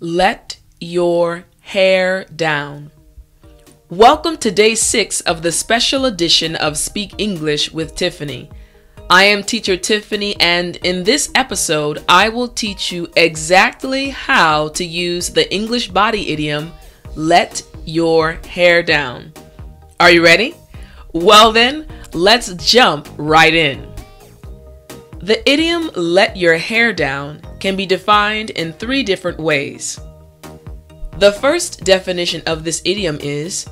Let your hair down. Welcome to day six of the special edition of Speak English with Tiffani. I am teacher Tiffani, and in this episode, I will teach you exactly how to use the English body idiom, let your hair down. Are you ready? Well, then, let's jump right in. The idiom let your hair down can be defined in three different ways. The first definition of this idiom is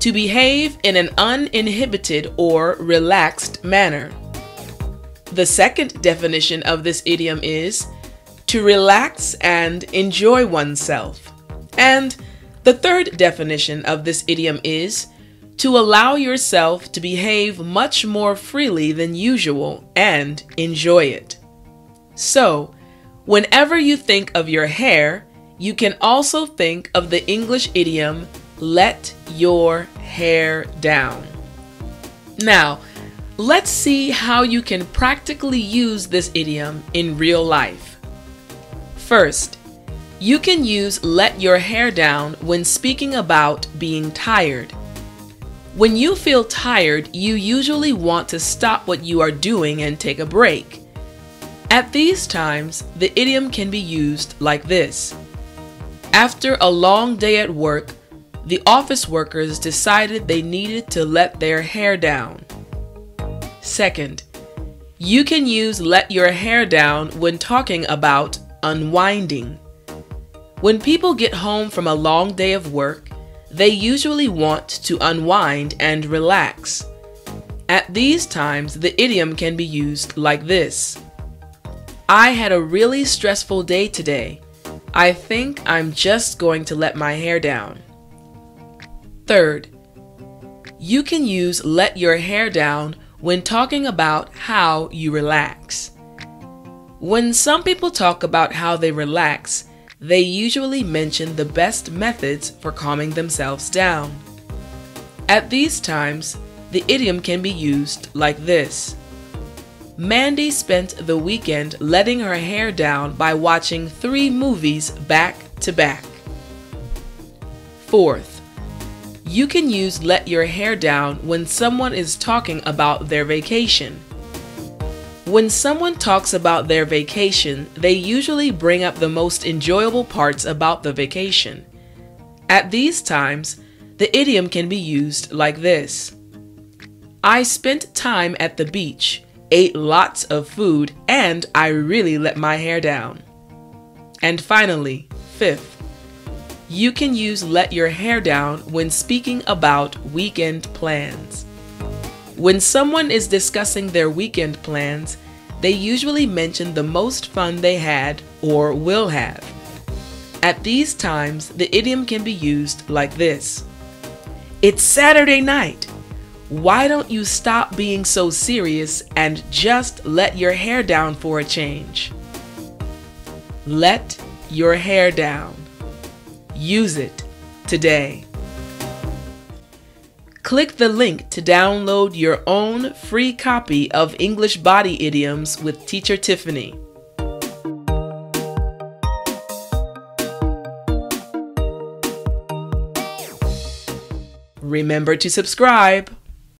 to behave in an uninhibited or relaxed manner. The second definition of this idiom is to relax and enjoy oneself. And the third definition of this idiom is to allow yourself to behave much more freely than usual and enjoy it. So, whenever you think of your hair, you can also think of the English idiom, let your hair down. Now, let's see how you can practically use this idiom in real life. First, you can use let your hair down when speaking about being tired. When you feel tired, you usually want to stop what you are doing and take a break. At these times, the idiom can be used like this. After a long day at work, the office workers decided they needed to let their hair down. Second, you can use let your hair down when talking about unwinding. When people get home from a long day of work, they usually want to unwind and relax. At these times, the idiom can be used like this I had a really stressful day today. I think I'm just going to let my hair down. Third, you can use let your hair down when talking about how you relax. When some people talk about how they relax, they usually mention the best methods for calming themselves down. At these times, the idiom can be used like this Mandy spent the weekend letting her hair down by watching three movies back to back. Fourth, you can use let your hair down when someone is talking about their vacation. When someone talks about their vacation, they usually bring up the most enjoyable parts about the vacation. At these times, the idiom can be used like this I spent time at the beach, ate lots of food, and I really let my hair down. And finally, fifth, you can use let your hair down when speaking about weekend plans. When someone is discussing their weekend plans, they usually mention the most fun they had or will have. At these times, the idiom can be used like this It's Saturday night. Why don't you stop being so serious and just let your hair down for a change? Let your hair down. Use it today. Click the link to download your own free copy of English Body Idioms with Teacher Tiffani. Remember to subscribe.